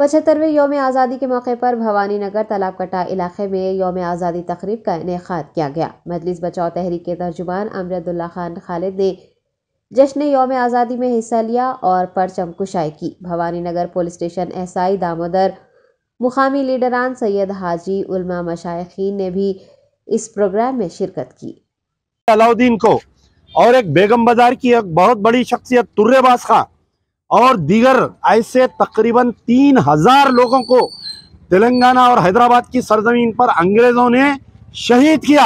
पचहत्तरवें योम आज़ादी के मौके पर भवानी नगर तालाब कटा इलाके में योम आज़ादी तकरीब का इनका किया गया। मजलिस बचाओ तहरीक के तर्जुमान अमरदुल्ला खान खालिद ने जश्न योम आज़ादी में हिस्सा लिया और परचम कुशाई की। Bhawani Nagar police station SI Damodar, मुकामी लीडरान सैयद हाजी उल्मा मशाइखीन ने भी इस प्रोग्राम में शिरकत की। अलाउद्दीन को और एक बेगम बाज़ार की एक बहुत बड़ी शख्सियत तुर्रेबाज खां और दीगर ऐसे तकरीबन तीन हज़ार लोगों को तेलंगाना और हैदराबाद की सरजमीन पर अंग्रेज़ों ने शहीद किया।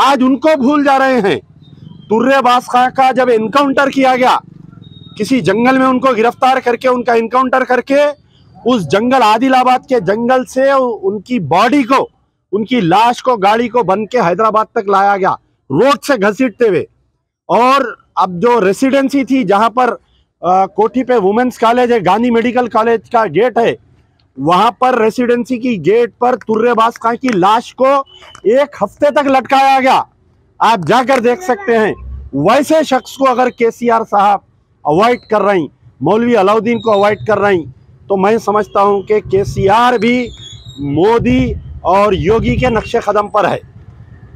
आज उनको भूल जा रहे हैं। तुर्रेबाज खां का जब इनकाउंटर किया गया, किसी जंगल में उनको गिरफ़्तार करके, उनका इनकाउंटर करके, उस जंगल आदिलाबाद के जंगल से उनकी बॉडी को, उनकी लाश को, गाड़ी को बन के हैदराबाद तक लाया गया, रोड से घसीटते हुए। और अब जो रेसिडेंसी थी, जहाँ पर आ, कोठी पे वुमेन्स कॉलेज है गांधी मेडिकल कॉलेज का गेट है। वहाँ पर रेसिडेंसी की गेट पर तुर्रेबाज खां की लाश को एक हफ़्ते तक लटकाया गया। आप जाकर देख सकते हैं वैसे शख्स को अगर केसीआर साहब अवॉइड कर रही मौलवी अलाउद्दीन को अवॉइड कर रही तो मैं समझता हूँ कि केसीआर भी मोदी और योगी के नक्शे कदम पर है।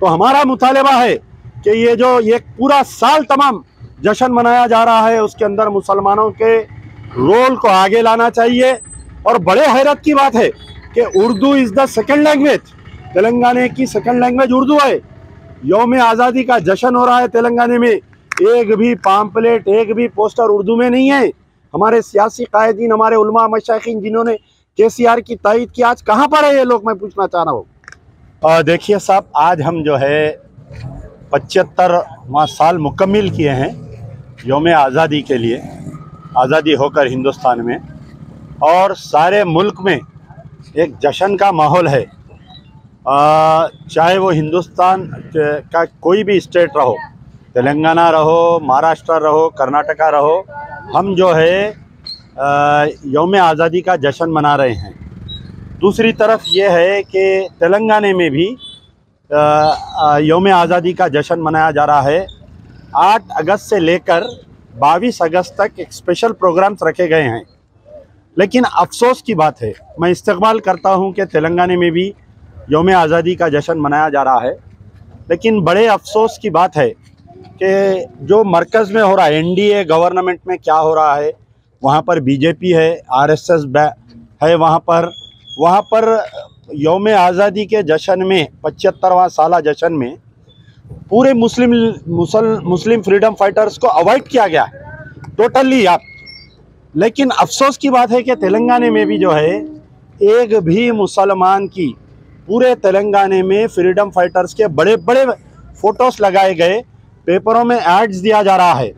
तो हमारा मुतालबा है कि ये जो ये पूरा साल तमाम जश्न मनाया जा रहा है, उसके अंदर मुसलमानों के रोल को आगे लाना चाहिए। और बड़े हैरत की बात है कि Urdu is the second language Telangana की सेकेंड लैंग्वेज उर्दू है। योम आज़ादी का जश्न हो रहा है तेलंगाना में। एक भी पाम्पलेट एक भी पोस्टर उर्दू में नहीं है। हमारे सियासी कायदीन, हमारे उलमा मशाइन जिन्होंने के सी आर की तइद की, आज कहाँ पर है ये लोग? मैं पूछना चाह रहा हूँ। देखिए साहब, आज हम जो है पचहत्तरवा साल मुकम्मल किए हैं। योम आज़ादी के लिए, आज़ादी होकर हिंदुस्तान में और सारे मुल्क में एक जश्न का माहौल है। चाहे वो हिंदुस्तान का कोई भी स्टेट रहो, तेलंगाना रहो, महाराष्ट्र रहो, कर्नाटका रहो, हम जो है योम आज़ादी का जश्न मना रहे हैं। दूसरी तरफ़ ये है कि तेलंगाना में भी योम आज़ादी का जश्न मनाया जा रहा है। 8 अगस्त से लेकर 22 अगस्त तक एक स्पेशल प्रोग्राम्स रखे गए हैं। लेकिन अफसोस की बात है, मैं इस्तकबाल करता हूँ कि तेलंगाना में भी योम आज़ादी का जश्न मनाया जा रहा है। लेकिन बड़े अफसोस की बात है कि जो मरकज़ में हो रहा है एनडीए गवर्नमेंट में क्या हो रहा है, वहाँ पर बीजेपी है आरएसएस है वहाँ पर। वहाँ पर योम आज़ादी के जश्न में, पचहत्तरवा साल जश्न में पूरे मुस्लिम, मुसल, मुस्लिम फ्रीडम फाइटर्स को अवॉइड किया गया टोटली आप लेकिन अफसोस की बात है कि तेलंगाना में भी जो है, एक भी मुसलमान की पूरे तेलंगाना में फ्रीडम फाइटर्स के बड़े बड़े फोटोस लगाए गए पेपरों में एड्स दिया जा रहा है।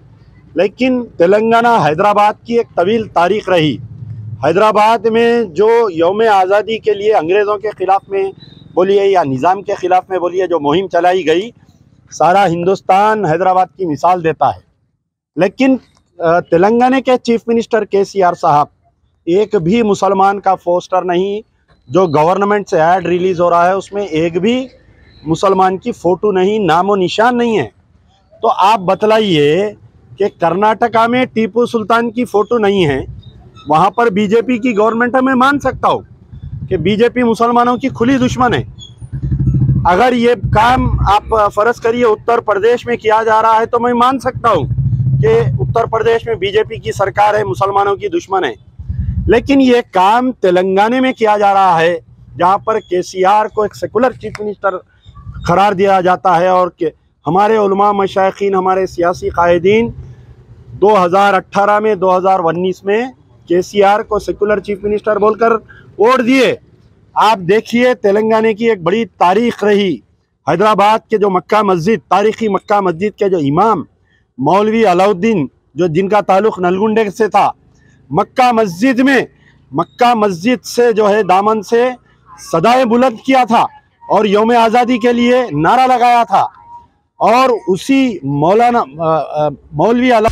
लेकिन तेलंगाना हैदराबाद की एक तवील तारीख रही। हैदराबाद में जो योम आज़ादी के लिए अंग्रेज़ों के ख़िलाफ़ में बोलिए या निज़ाम के ख़िलाफ़ में बोलिए जो मुहिम चलाई गई सारा हिंदुस्तान हैदराबाद की मिसाल देता है। लेकिन तेलंगाना के चीफ मिनिस्टर के सी आर साहब एक भी मुसलमान का पोस्टर नहीं, जो गवर्नमेंट से ऐड रिलीज़ हो रहा है, उसमें एक भी मुसलमान की फ़ोटो नहीं, नामो निशान नहीं है। तो आप बतलाइए कि कर्नाटका में टीपू सुल्तान की फ़ोटो नहीं है, वहाँ पर बीजेपी की गवर्नमेंट है मैं मान सकता हूँ कि बीजेपी मुसलमानों की खुली दुश्मन है। अगर ये काम आप फ़र्ज़ करिए उत्तर प्रदेश में किया जा रहा है तो मैं मान सकता हूँ कि उत्तर प्रदेश में बीजेपी की सरकार है, मुसलमानों की दुश्मन है। लेकिन ये काम तेलंगाना में किया जा रहा है, जहाँ पर केसीआर को एक सेकुलर चीफ मिनिस्टर करार दिया जाता है और के हमारे उलमा मशाइन हमारे सियासी कायदीन 2018 में 2019 में केसीआर को सेकुलर चीफ मिनिस्टर बोलकर वोट दिए। आप देखिए, तेलंगाना की एक बड़ी तारीख रही। हैदराबाद के जो मक्का मस्जिद, तारीखी मक्का मस्जिद के जो इमाम मौलवी अलाउद्दीन, जो जिनका ताल्लुक नलगुंडे से था, मक्का मस्जिद में, मक्का मस्जिद से जो है दामन से सदाएँ बुलंद किया था और योम आज़ादी के लिए नारा लगाया था। और उसी मौलाना मौलवी अला